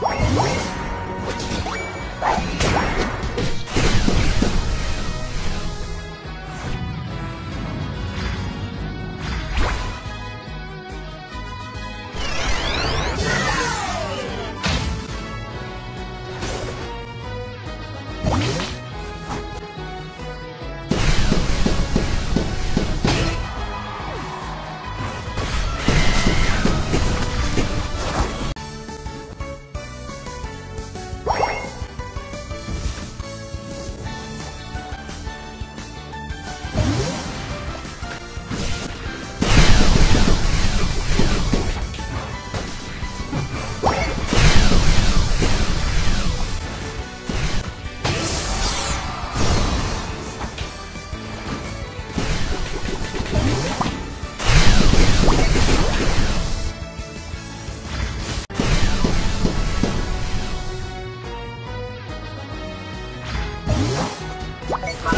What? Bye.